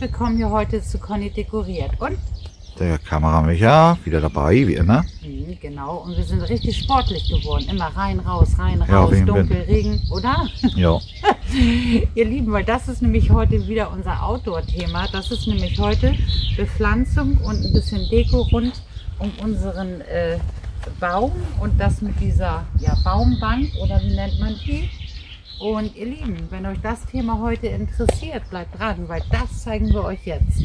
willkommen hier heute zu Conny Dekoriert. Und? Der Kameramicha wieder dabei, wie immer. Mhm, genau, und wir sind richtig sportlich geworden. Immer rein, raus, rein, Ja, raus, dunkel, Wind. Regen, oder? Ja, Ihr Lieben, weil das ist nämlich heute wieder unser Outdoor-Thema. Das ist nämlich heute Bepflanzung und ein bisschen Deko rund um unseren äh, Baum und das mit dieser ja, Baumbank oder wie nennt man die? Und ihr Lieben, wenn euch das Thema heute interessiert, bleibt dran, weil das zeigen wir euch jetzt.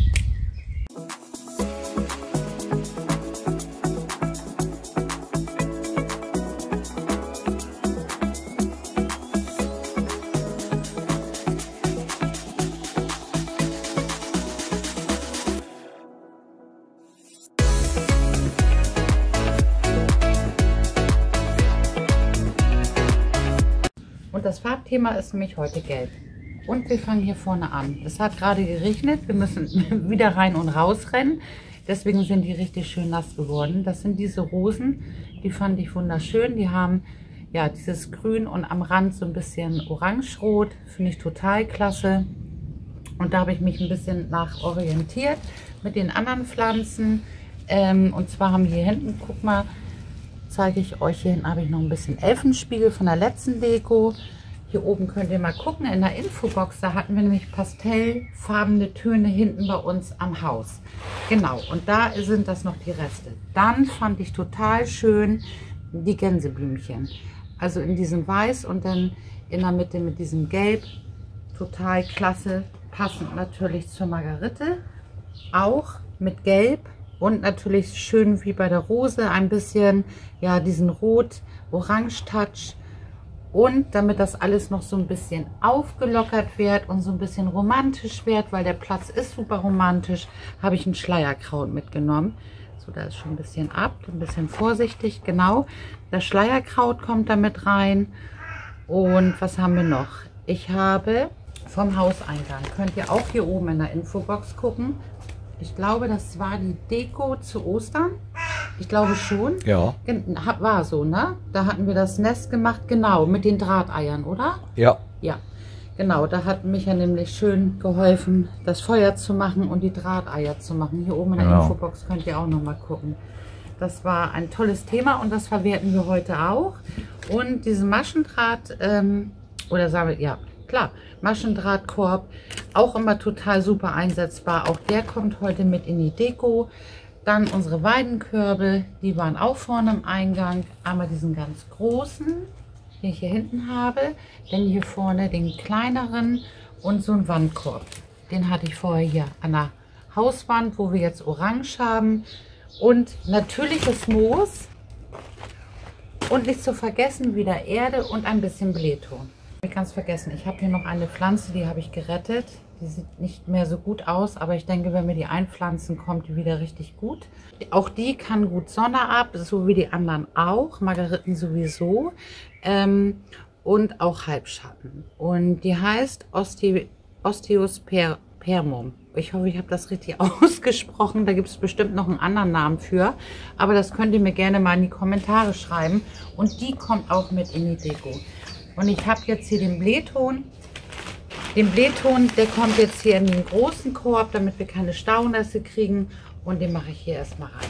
Das Farbthema ist nämlich heute gelb. Und wir fangen hier vorne an. Es hat gerade geregnet. Wir müssen wieder rein und raus rennen. Deswegen sind die richtig schön nass geworden. Das sind diese Rosen. Die fand ich wunderschön. Die haben ja dieses Grün und am Rand so ein bisschen Orange-Rot. Finde ich total klasse. Und da habe ich mich ein bisschen nach orientiert mit den anderen Pflanzen. Ähm, und zwar haben hier hinten, guck mal, zeige ich euch. Hier hinten habe ich noch ein bisschen Elfenspiegel von der letzten Deko. Hier oben könnt ihr mal gucken. In der Infobox, da hatten wir nämlich pastellfarbene Töne hinten bei uns am Haus. Genau, und da sind das noch die Reste. Dann fand ich total schön die Gänseblümchen. Also in diesem Weiß und dann in der Mitte mit diesem Gelb. Total klasse. Passend natürlich zur Margarite. Auch mit Gelb und natürlich schön wie bei der Rose ein bisschen, ja, diesen Rot-Orange-Touch. Und damit das alles noch so ein bisschen aufgelockert wird und so ein bisschen romantisch wird, weil der Platz ist super romantisch, habe ich ein Schleierkraut mitgenommen. So, da ist schon ein bisschen ab, ein bisschen vorsichtig, genau. Das Schleierkraut kommt damit rein. Und was haben wir noch? Ich habe vom Hauseingang, könnt ihr auch hier oben in der Infobox gucken. Ich glaube, das war die Deko zu Ostern. Ich glaube schon. ja, War so, ne? Da hatten wir das Nest gemacht, genau, mit den Drahteiern, oder? ja. Ja, genau. Da hat Micha nämlich schön geholfen, das Feuer zu machen und die Drahteier zu machen. Hier oben in der Genau. Infobox könnt ihr auch noch mal gucken. Das war ein tolles Thema und das verwerten wir heute auch. Und diesen Maschendraht, ähm, oder sagen wir, ja, klar, Maschendrahtkorb, auch immer total super einsetzbar. Auch der kommt heute mit in die Deko. Dann unsere Weidenkörbe, die waren auch vorne im Eingang. Einmal diesen ganz großen, den ich hier hinten habe. Dann hier vorne den kleineren und so einen Wandkorb. Den hatte ich vorher hier an der Hauswand, wo wir jetzt orange haben. Und natürliches Moos. Und nicht zu vergessen wieder Erde und ein bisschen Blähton. Ich ganz vergessen, ich habe hier noch eine Pflanze, die habe ich gerettet. Die sieht nicht mehr so gut aus, aber ich denke, wenn wir die einpflanzen, kommt die wieder richtig gut. Auch die kann gut Sonne ab, so wie die anderen auch. Margariten sowieso. Ähm, und auch Halbschatten. Und die heißt Oste Osteospermum. Ich hoffe, ich habe das richtig ausgesprochen. Da gibt es bestimmt noch einen anderen Namen für. Aber das könnt ihr mir gerne mal in die Kommentare schreiben. Und die kommt auch mit in die Deko. Und ich habe jetzt hier den Blähton. Den Blähton, der kommt jetzt hier in den großen Korb, damit wir keine Staunässe kriegen. Und den mache ich hier erstmal rein.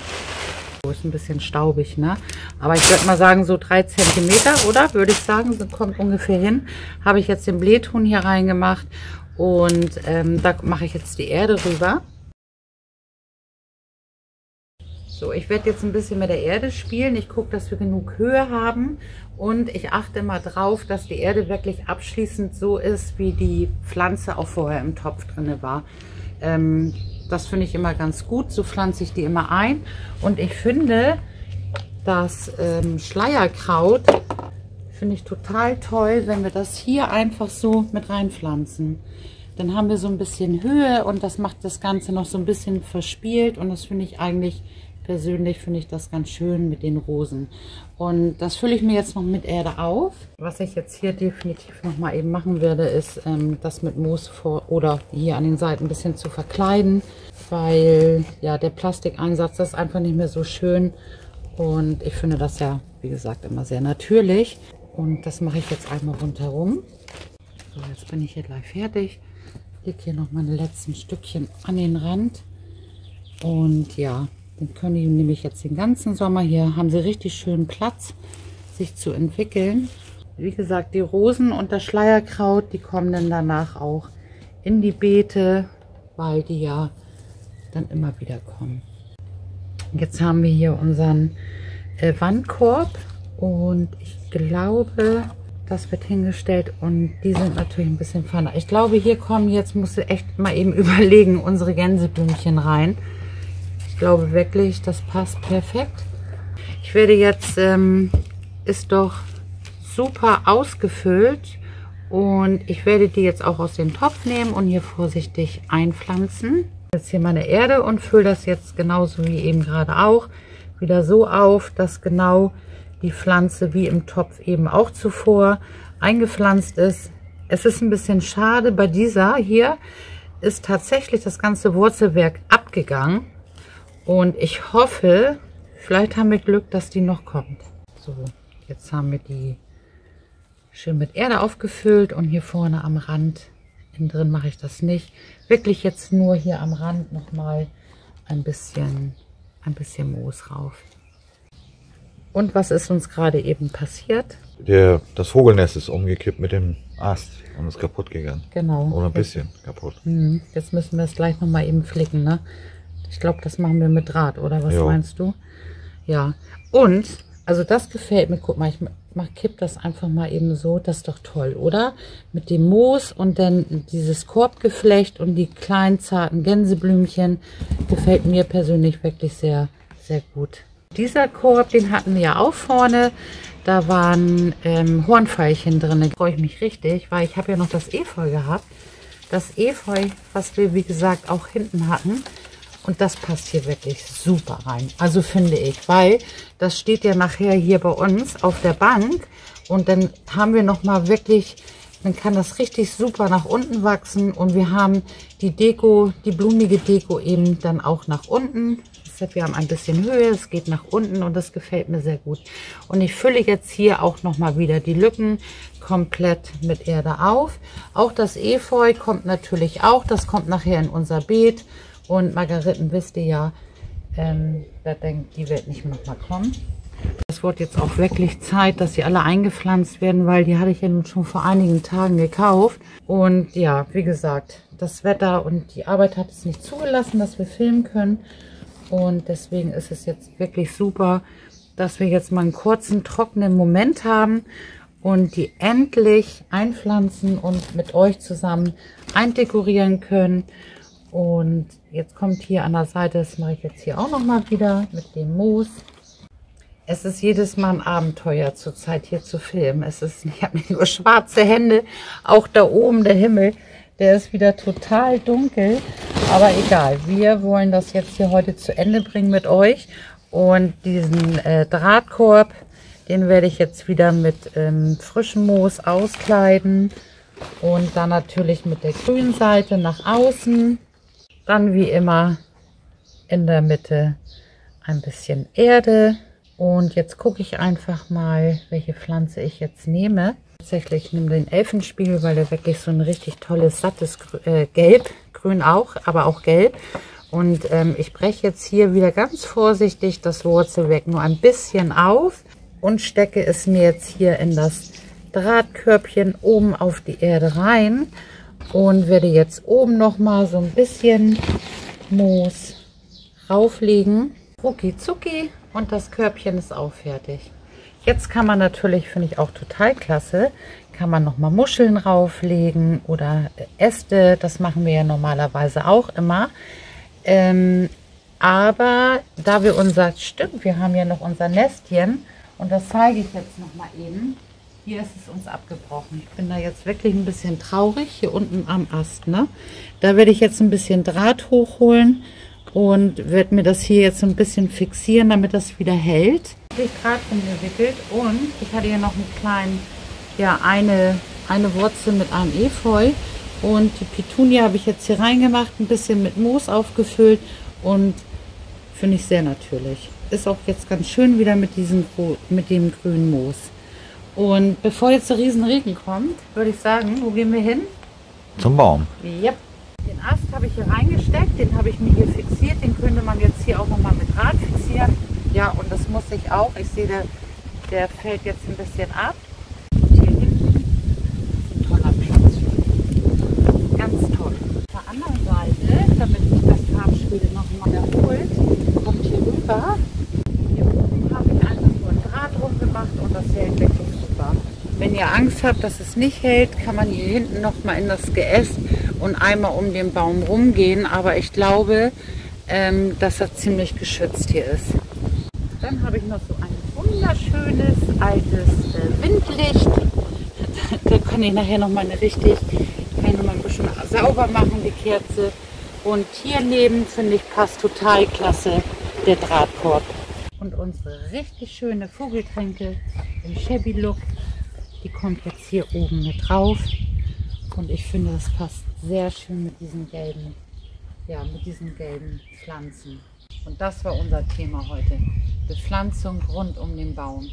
So ist ein bisschen staubig, ne? Aber ich würde mal sagen, so drei Zentimeter, oder? Würde ich sagen, so kommt ungefähr hin. Habe ich jetzt den Blähton hier reingemacht. Und ähm, da mache ich jetzt die Erde rüber. So, ich werde jetzt ein bisschen mit der Erde spielen. Ich gucke, dass wir genug Höhe haben. Und ich achte immer drauf, dass die Erde wirklich abschließend so ist, wie die Pflanze auch vorher im Topf drin war. Ähm, das finde ich immer ganz gut. So pflanze ich die immer ein. Und ich finde, das ähm, Schleierkraut finde ich total toll, wenn wir das hier einfach so mit reinpflanzen. Dann haben wir so ein bisschen Höhe und das macht das Ganze noch so ein bisschen verspielt und das finde ich eigentlich persönlich finde ich das ganz schön mit den Rosen. Und das fülle ich mir jetzt noch mit Erde auf. Was ich jetzt hier definitiv noch mal eben machen werde, ist ähm, das mit Moos vor oder hier an den Seiten ein bisschen zu verkleiden, weil ja der Plastikeinsatz ist einfach nicht mehr so schön. Und ich finde das ja, wie gesagt, immer sehr natürlich. Und das mache ich jetzt einmal rundherum. So, jetzt bin ich hier gleich fertig. Leg hier noch meine letzten Stückchen an den Rand. Und ja, dann können die nämlich jetzt den ganzen Sommer hier, haben sie richtig schön Platz, sich zu entwickeln. Wie gesagt, die Rosen und das Schleierkraut, die kommen dann danach auch in die Beete, weil die ja dann immer wieder kommen. Jetzt haben wir hier unseren äh, Wandkorb und ich glaube, das wird hingestellt und die sind natürlich ein bisschen feiner. Ich glaube, hier kommen jetzt, musst du echt mal eben überlegen, unsere Gänseblümchen rein. Ich glaube wirklich, das passt perfekt. Ich werde jetzt, ähm, ist doch super ausgefüllt und ich werde die jetzt auch aus dem Topf nehmen und hier vorsichtig einpflanzen. Jetzt hier meine Erde und fülle das jetzt genauso wie eben gerade auch wieder so auf, dass genau die Pflanze wie im Topf eben auch zuvor eingepflanzt ist. Es ist ein bisschen schade, bei dieser hier ist tatsächlich das ganze Wurzelwerk abgegangen und ich hoffe, vielleicht haben wir Glück, dass die noch kommt. So, jetzt haben wir die schön mit Erde aufgefüllt und hier vorne am Rand, innen drin mache ich das nicht, wirklich jetzt nur hier am Rand nochmal ein bisschen, ein bisschen Moos rauf. Und was ist uns gerade eben passiert? Der, das Vogelnest ist umgekippt mit dem Ast und ist kaputt gegangen. Genau. Oder ein bisschen kaputt. Hm, Jetzt müssen wir es gleich nochmal eben flicken, ne? Ich glaube, das machen wir mit Draht, oder was Jo. meinst du? Ja. Und, also das gefällt mir. Guck mal, ich mach, kipp das einfach mal eben so. Das ist doch toll, oder? Mit dem Moos und dann dieses Korbgeflecht und die kleinen zarten Gänseblümchen gefällt mir persönlich wirklich sehr, sehr gut. Dieser Korb, den hatten wir ja auch vorne. Da waren ähm, Hornfeilchen drin. Da freue ich mich richtig, weil ich habe ja noch das Efeu gehabt. Das Efeu, was wir wie gesagt auch hinten hatten. Und das passt hier wirklich super rein. Also finde ich, weil das steht ja nachher hier bei uns auf der Bank. Und dann haben wir noch mal wirklich, dann kann das richtig super nach unten wachsen. Und wir haben die Deko, die blumige Deko eben dann auch nach unten. Heißt, wir haben ein bisschen Höhe, es geht nach unten und das gefällt mir sehr gut. Und ich fülle jetzt hier auch noch mal wieder die Lücken komplett mit Erde auf. Auch das Efeu kommt natürlich auch, das kommt nachher in unser Beet. Und Margariten wisst ihr ja, ähm, da denkt, die wird nicht mehr noch mal kommen. Es wird jetzt auch wirklich Zeit, dass sie alle eingepflanzt werden, weil die hatte ich ja nun schon vor einigen Tagen gekauft. Und ja, wie gesagt, das Wetter und die Arbeit hat es nicht zugelassen, dass wir filmen können. Und deswegen ist es jetzt wirklich super, dass wir jetzt mal einen kurzen, trockenen Moment haben und die endlich einpflanzen und mit euch zusammen eindekorieren können. Und jetzt kommt hier an der Seite, das mache ich jetzt hier auch nochmal wieder mit dem Moos. Es ist jedes Mal ein Abenteuer zurzeit hier zu filmen. Es ist, ich habe nur schwarze Hände, auch da oben der Himmel, der ist wieder total dunkel. Aber egal, wir wollen das jetzt hier heute zu Ende bringen mit euch. Und diesen äh, Drahtkorb, den werde ich jetzt wieder mit ähm, frischem Moos auskleiden. Und dann natürlich mit der grünen Seite nach außen. Dann wie immer in der Mitte ein bisschen Erde. Und jetzt gucke ich einfach mal, welche Pflanze ich jetzt nehme. Tatsächlich nehme den Elfenspiegel, weil der wirklich so ein richtig tolles, sattes äh, Gelb, grün auch, aber auch gelb. Und ähm, ich breche jetzt hier wieder ganz vorsichtig das Wurzelwerk nur ein bisschen auf und stecke es mir jetzt hier in das Drahtkörbchen oben auf die Erde rein und werde jetzt oben noch mal so ein bisschen Moos rauflegen. Rucki zucki und das Körbchen ist auch fertig. Jetzt kann man natürlich, finde ich auch total klasse, kann man noch mal Muscheln rauflegen oder Äste. Das machen wir ja normalerweise auch immer. Ähm, aber da wir unser, stimmt, wir haben ja noch unser Nestchen und das zeige ich jetzt noch mal eben. Hier ist es uns abgebrochen. Ich bin da jetzt wirklich ein bisschen traurig, hier unten am Ast. Ne? Da werde ich jetzt ein bisschen Draht hochholen und werde mir das hier jetzt ein bisschen fixieren, damit das wieder hält. Ich Draht umgewickelt und ich hatte hier noch einen kleinen, ja eine, eine Wurzel mit einem Efeu und die Petunia habe ich jetzt hier reingemacht, ein bisschen mit Moos aufgefüllt und finde ich sehr natürlich. Ist auch jetzt ganz schön wieder mit, diesem, mit dem grünen Moos. Und bevor jetzt der Riesenregen kommt, würde ich sagen, wo gehen wir hin? Zum Baum. Yep. habe ich hier reingesteckt, den habe ich mir hier fixiert, den könnte man jetzt hier auch nochmal mit Draht fixieren. Ja, und das muss ich auch. Ich sehe, der, der fällt jetzt ein bisschen ab. Und hier hinten ist ein toller Platz für Ganz toll. Auf der anderen Seite, damit sich das Farbspiel nochmal erholt, kommt hier rüber. Hier oben habe ich einfach nur ein Draht rumgemacht und das hält wirklich super. Wenn ihr Angst habt, dass es nicht hält, kann man hier hinten nochmal in das Geäst und einmal um den Baum rumgehen. Aber ich glaube, ähm, dass er ziemlich geschützt hier ist. Dann habe ich noch so ein wunderschönes altes äh, Windlicht. Da kann ich nachher noch mal eine richtig, kann ich noch mal ein bisschen sauber machen, die Kerze. Und hier neben finde ich passt total klasse der Drahtkorb. Und unsere richtig schöne Vogeltränke im Shabby Look, die kommt jetzt hier oben mit drauf. Und ich finde, das passt sehr schön mit diesen gelben, ja, mit diesen gelben Pflanzen. Und das war unser Thema heute. Bepflanzung rund um den Baum.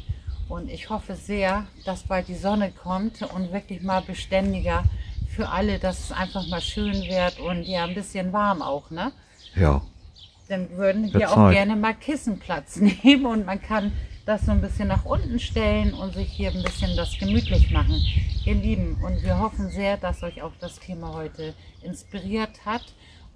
Und ich hoffe sehr, dass bald die Sonne kommt und wirklich mal beständiger für alle, dass es einfach mal schön wird und ja, ein bisschen warm auch, ne? Ja. Dann würden wir auch gerne mal Kissenplatz nehmen und man kann das so ein bisschen nach unten stellen und sich hier ein bisschen das gemütlich machen. Ihr Lieben, und wir hoffen sehr, dass euch auch das Thema heute inspiriert hat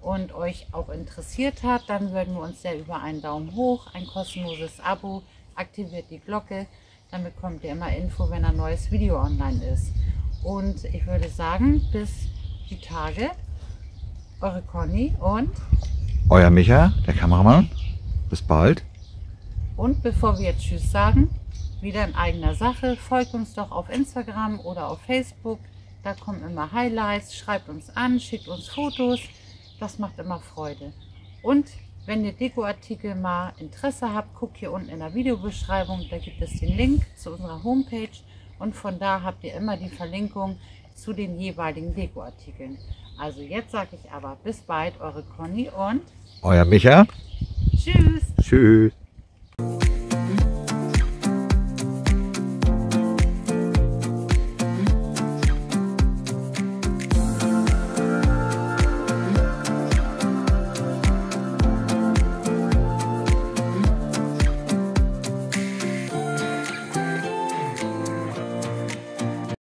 und euch auch interessiert hat. Dann würden wir uns sehr über einen Daumen hoch, ein kostenloses Abo, aktiviert die Glocke, dann bekommt ihr immer Info, wenn ein neues Video online ist. Und ich würde sagen, bis die Tage, eure Conny und Euer Micha, der Kameramann. Bis bald. Und bevor wir jetzt Tschüss sagen, wieder in eigener Sache, folgt uns doch auf Instagram oder auf Facebook. Da kommen immer Highlights, schreibt uns an, schickt uns Fotos. Das macht immer Freude. Und wenn ihr Dekoartikel mal Interesse habt, guckt hier unten in der Videobeschreibung. Da gibt es den Link zu unserer Homepage. Und von da habt ihr immer die Verlinkung zu den jeweiligen Dekoartikeln. Also jetzt sage ich aber bis bald, eure Conny und Euer Micha. tschüss. Tschüss.